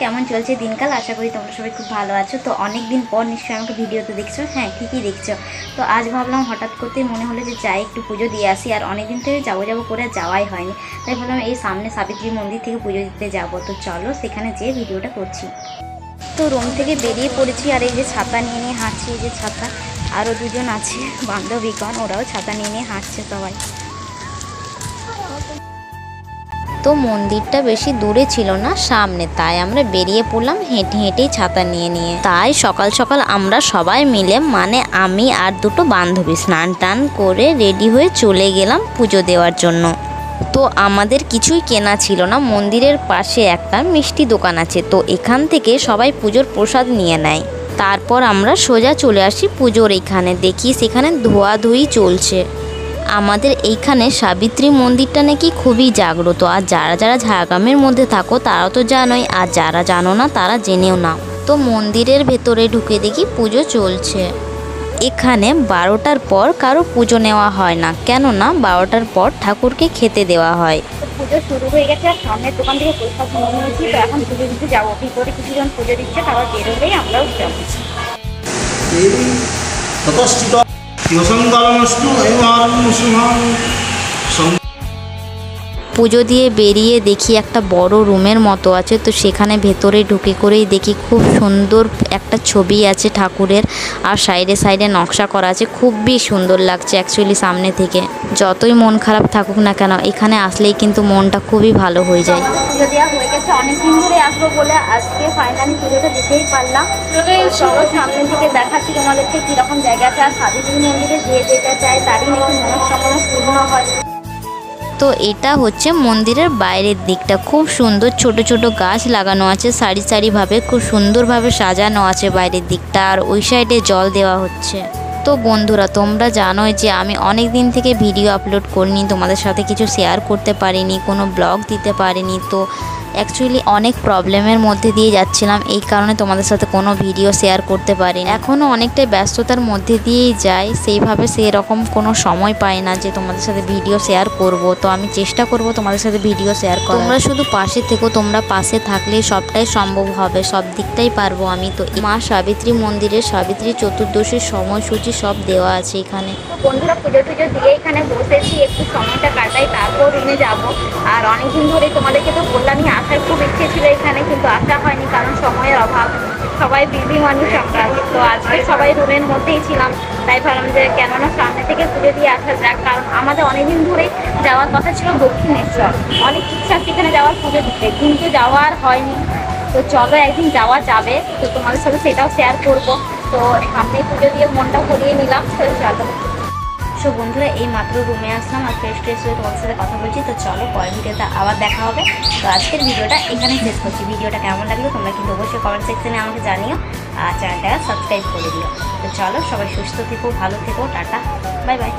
কেমন চলছে দিনকাল? আশা করি তোমরা সবাই খুব ভালো আছো। তো অনেক দিন পর নিশ্চয়ই আমাকে ভিডিওতে দেখছ। হ্যাঁ ঠিকই দেখছ। তো আজ ভাবলাম হঠাৎ করতেই মনে হলো যে যাই, একটু পুজো দিয়ে আসি। আর অনেক দিন থেকে যাব যাব করে যাওয়াই হয়নি। তাই ভাবলাম এই সামনে সাবিত্রী মন্দির থেকে পুজো দিতে যাব। তো চলো সেখানে যেয়ে ভিডিওটা করছি। তো রুম থেকে বেরিয়ে পড়েছি আর এই যে ছাতা নিয়ে নিয়ে হাঁটছি, এই যে ছাতা। আরও দুজন আছে, বান্ধবীগণ, ওরাও ছাতা নিয়ে নিয়ে হাঁটছে সবাই। তো মন্দিরটা বেশি দূরে ছিল না সামনে, তাই আমরা বেরিয়ে পড়লাম হেঁটে হেঁটেই ছাতা নিয়ে নিয়ে। তাই সকাল সকাল আমরা সবাই মিলে মানে আমি আর দুটো বান্ধবী স্নান টান করে রেডি হয়ে চলে গেলাম পুজো দেওয়ার জন্য। তো আমাদের কিছুই কেনা ছিল না, মন্দিরের পাশে একটা মিষ্টি দোকান আছে, তো এখান থেকে সবাই পুজোর প্রসাদ নিয়ে নেয়। তারপর আমরা সোজা চলে আসি পুজোর এখানে, দেখি সেখানে ধোয়াধুয়ি চলছে। আমাদের এইখানে সাবিত্রী মন্দিরটা নাকি খুবই জাগ্রত। আর যারা যারা ঝাড়গ্রামের মধ্যে থাকো তারা তো জানোই আর যারা জানো না তারা জেনেও নাও। তো মন্দিরের ভেতরে ঢুকে দেখি পুজো চলছে। এখানে বারোটার পর কারও পুজো নেওয়া হয় না। কেননা বারোটার পর ঠাকুরকে খেতে দেওয়া হয়। পুজো শুরু হয়ে গেছে আর সামনের দোকান থেকে নিয়েছি তো এখন পুজো দিতে যাব। ভিতরে কিছুজন পুজো দিচ্ছে তারপর বেরোলেই আমরাও যাব। Yosang dalam astu, ayu arum musumah. পুজো দিয়ে বেরিয়ে দেখি একটা বড় রুমের মতো আছে। তো সেখানে ভেতরে ঢুকে করেই দেখি খুব সুন্দর একটা ছবি আছে ঠাকুরের। আর সাইডে সাইডে নকশা করা আছে। খুবই সুন্দর লাগছে অ্যাকচুয়ালি সামনে থেকে। যতই মন খারাপ থাকুক না কেন এখানে আসলেই কিন্তু মনটা খুবই ভালো হয়ে যায়। পুজো দেওয়া হয়ে গেছে। অনেকদিন ধরে আসব বলে আজকে ফাইনালি পুজোটা দিতেই পারলাম। চলো সামনের দিকে দেখাচ্ছি তোমাদেরকে কীরকম জায়গা আছে। আর সাবিত্রী মন্দিরে যে যেটা চায় তারই নাকি মনস্কামনা পূর্ণ হয়। তো এটা হচ্ছে মন্দিরের বাইরের দিকটা। খুব সুন্দর ছোট ছোট গাছ লাগানো আছে, সারি সারিভাবে খুব সুন্দরভাবে সাজানো আছে বাইরের দিকটা, আর ওই সাইডে জল দেওয়া হচ্ছে। তো বন্ধুরা, তোমরা জানোই যে আমি অনেক দিন থেকে ভিডিও আপলোড করিনি, তোমাদের সাথে কিছু শেয়ার করতে পারিনি, কোনো ব্লগ দিতে পারিনি। তো অ্যাকচুয়ালি অনেক প্রবলেমের মধ্যে দিয়ে যাচ্ছিলাম, এই কারণে তোমাদের সাথে কোনো ভিডিও শেয়ার করতে পারি এখনও অনেকটাই ব্যস্ততার মধ্যে দিয়েই যাই, সেইভাবে সেরকম কোনো সময় পাই না যে তোমাদের সাথে ভিডিও শেয়ার করব। তো আমি চেষ্টা করব তোমাদের সাথে ভিডিও শেয়ার করার। তোমরা শুধু পাশে থেকো, তোমরা পাশে থাকলে সবটাই সম্ভব হবে, সব দিকটাই পারব আমি। তো মা সাবিত্রী মন্দিরের সাবিত্রী চতুর্দশীর সময়সূচি সব দেওয়া আছে এখানে। বন্ধুরা, পুজো টুজো দিয়ে এখানে বসেছি, একটু সময়টা কাটাই, তারপর রুমে যাব। আর অনেকদিন ধরে তোমাদেরকে তো বললামই আসার খুব ইচ্ছে ছিল এখানে, কিন্তু আসা হয়নি, কারণ সময়ের অভাব। সবাই বিজি মানুষ আমরা, তো আজকে সবাই রুমের মধ্যেই ছিলাম। তাই ভাবলাম যে কেননা সামনে থেকে পুজো দিয়ে আসা যাক, কারণ আমাদের অনেকদিন ধরে যাওয়ার কথা ছিল দক্ষিণেশ্বর। অনেক ইচ্ছা সেখানে যাওয়ার পুজো দিতে, কিন্তু যাওয়ার হয়নি। তো চলো একদিন যাওয়া যাবে, তো তোমাদের সাথে সেটাও শেয়ার করব। তো সামনে পুজো দিয়ে মনটা ভরিয়ে নিলাম তো চলো সো বন্ধুরা, এই মাত্র রুমে আসলাম আর ফ্রেশ ট্রেশ হয়ে তোমার সাথে কথা বলছি। তো চলো, পরের ভিডিওতে আবার দেখা হবে। তো আজকের ভিডিওটা এখানেই শেষ করছি। ভিডিওটা কেমন লাগল তোমরা কিন্তু অবশ্যই কমেন্ট সেকশনে আমাকে জানিও আর চ্যানেলটা সাবস্ক্রাইব করে দিও। তো চলো, সবাই সুস্থ থেকো, ভালো থেকো, টাটা বাই বাই